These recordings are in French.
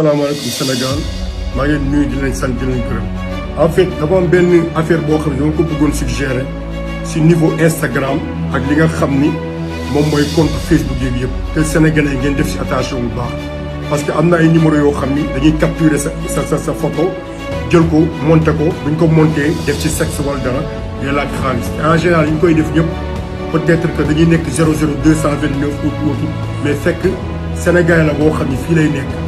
salaamaaleykum Sénégal maa ngi nuyu di en fait dafa am benn affaire boo xam ne suggérer si niveau Instagram ak li nga xam compte Facebook yeeg yëpp. Te sénégalais ngeen def si attention parce que am na ay numéro yoo xam ni dañuy capturer sa sa sa photo jël ko monter ko. Buñ ko monter def ci sexe wala dara xaalis. En général yi ñu koy def peut-être que dañuy nekk zéro zéro deux cent vingt neuf ou autre. Mais fekk sénégalais la boo xam ni fii lay nekk.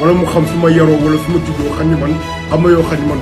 wala mu xam fi ma yaroo wala fi ma juddoo xam ni man am na yoo xam ni man